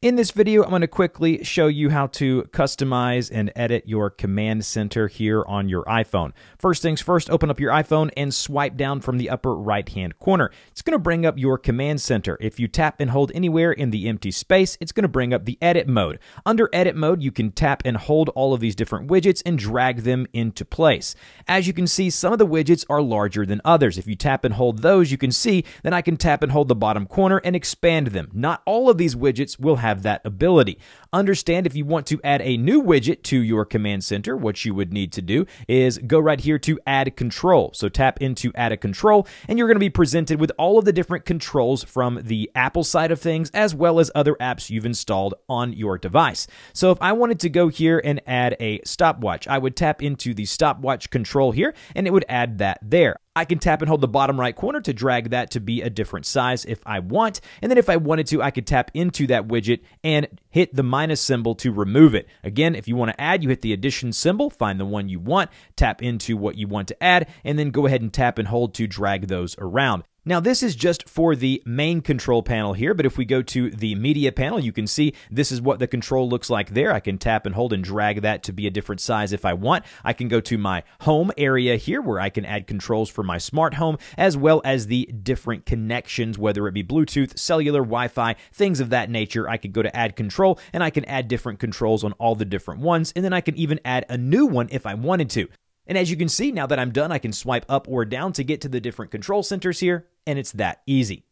In this video, I'm going to quickly show you how to customize and edit your command center here on your iPhone. First things first, open up your iPhone and swipe down from the upper right hand corner. It's going to bring up your command center. If you tap and hold anywhere in the empty space, it's going to bring up the edit mode. Under edit mode, you can tap and hold all of these different widgets and drag them into place. As you can see, some of the widgets are larger than others. If you tap and hold those, you can see that I can tap and hold the bottom corner and expand them. Not all of these widgets will have have that ability. Understand if you want to add a new widget to your command center, what you would need to do is go right here to add control. So tap into add a control and you're going to be presented with all of the different controls from the Apple side of things as well as other apps you've installed on your device. So if I wanted to go here and add a stopwatch, I would tap into the stopwatch control here and it would add that there. I can tap and hold the bottom right corner to drag that to be a different size if I want. And then if I wanted to, I could tap into that widget and hit the minus symbol to remove it. Again, if you want to add, you hit the addition symbol, find the one you want, tap into what you want to add, and then go ahead and tap and hold to drag those around. Now, this is just for the main control panel here, but if we go to the media panel, you can see this is what the control looks like there. I can tap and hold and drag that to be a different size if I want. I can go to my home area here where I can add controls for my smart home, as well as the different connections, whether it be Bluetooth, cellular, Wi-Fi, things of that nature. I could go to add control and I can add different controls on all the different ones, and then I can even add a new one if I wanted to. And as you can see, now that I'm done, I can swipe up or down to get to the different control centers here, and it's that easy.